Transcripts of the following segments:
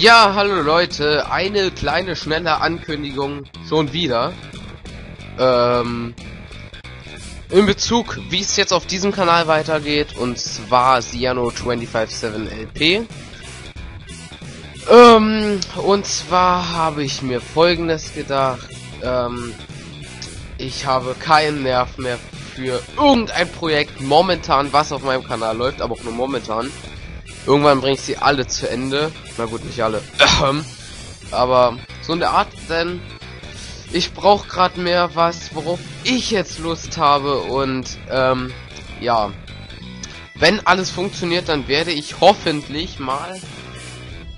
Ja, hallo Leute, eine kleine schnelle Ankündigung schon wieder. Ähm, in Bezug, wie es jetzt auf diesem Kanal weitergeht, und zwar Ciano 257 LP. Ähm, und zwar habe ich mir folgendes gedacht. Ähm, ich habe keinen Nerv mehr für irgendein Projekt momentan, was auf meinem Kanal läuft, aber auch nur momentan. Irgendwann bringe ich sie alle zu Ende. Na gut, nicht alle. Aber so in der Art, denn ich brauche gerade mehr was, worauf ich jetzt Lust habe. Und ähm, ja, wenn alles funktioniert, dann werde ich hoffentlich mal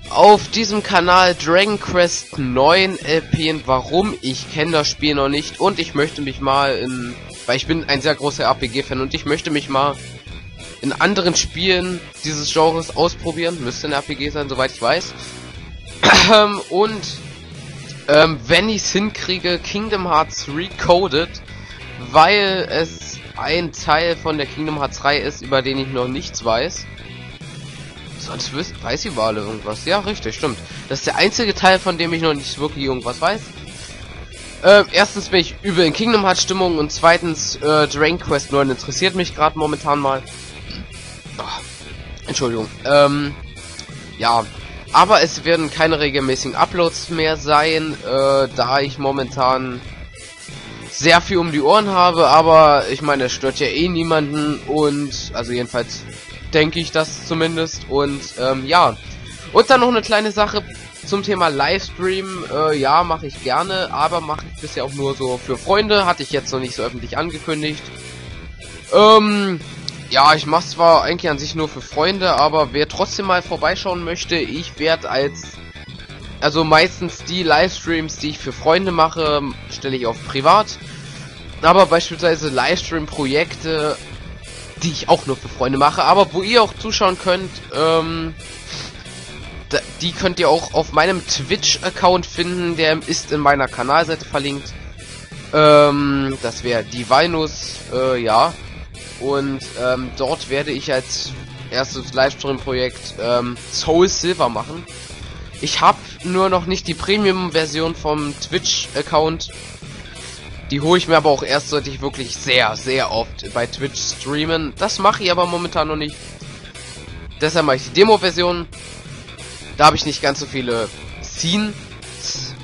auf diesem Kanal Dragon Quest 9 LPen. Warum? Ich kenne das Spiel noch nicht und ich möchte mich mal in... Weil ich bin ein sehr großer RPG-Fan und ich möchte mich mal in anderen Spielen dieses Genres ausprobieren. Müsste ein RPG sein, soweit ich weiß. Ähm, und ähm, wenn ich es hinkriege, Kingdom Hearts Recoded, weil es ein Teil von der Kingdom Hearts 3 ist, über den ich noch nichts weiß. Sonst weiß ich mal irgendwas. Ja, richtig, stimmt. Das ist der einzige Teil, von dem ich noch nicht wirklich irgendwas weiß. Äh, erstens bin ich übel in Kingdom Hearts Stimmung und zweitens äh, Dragon Quest 9 interessiert mich gerade momentan mal. Entschuldigung. Ähm, ja, aber es werden keine regelmäßigen Uploads mehr sein, äh, da ich momentan sehr viel um die Ohren habe, aber ich meine, es stört ja eh niemanden und, also jedenfalls denke ich das zumindest und, ähm, ja. Und dann noch eine kleine Sache zum Thema Livestream, äh, ja, mache ich gerne, aber mache ich bisher auch nur so für Freunde, hatte ich jetzt noch nicht so öffentlich angekündigt. Ähm, ja, ich mache zwar eigentlich an sich nur für Freunde, aber wer trotzdem mal vorbeischauen möchte, ich werde als also meistens die Livestreams, die ich für Freunde mache, stelle ich auf privat. Aber beispielsweise Livestream-Projekte, die ich auch nur für Freunde mache, aber wo ihr auch zuschauen könnt, ähm, die könnt ihr auch auf meinem Twitch-Account finden, der ist in meiner Kanalseite verlinkt. Ähm, das wäre die Vinus, äh, ja. Und ähm, dort werde ich als erstes Livestream-Projekt ähm, Soul Silver machen. Ich habe nur noch nicht die Premium-Version vom Twitch-Account. Die hole ich mir aber auch erst, sollte ich wirklich sehr, sehr oft bei Twitch streamen. Das mache ich aber momentan noch nicht. Deshalb mache ich die Demo-Version. Da habe ich nicht ganz so viele Scenes.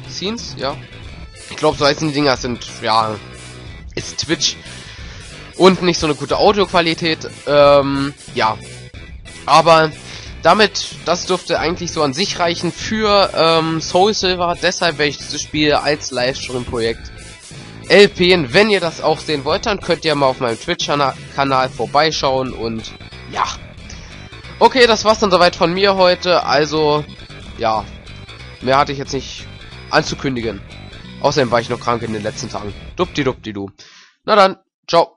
Scenes, ja. Ich glaube, so heißen die Dinger sind, ja, ist Twitch und nicht so eine gute Audioqualität. Ähm, ja. Aber damit, das dürfte eigentlich so an sich reichen für ähm, Soul Silver. Deshalb werde ich dieses Spiel als Livestream-Projekt LPen. Wenn ihr das auch sehen wollt, dann könnt ihr mal auf meinem Twitch-Kanal vorbeischauen und ja. Okay, das war's dann soweit von mir heute. Also, ja, mehr hatte ich jetzt nicht anzukündigen. Außerdem war ich noch krank in den letzten Tagen. Dupdi dupdi du. Na dann, ciao.